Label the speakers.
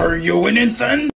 Speaker 1: Are you an son?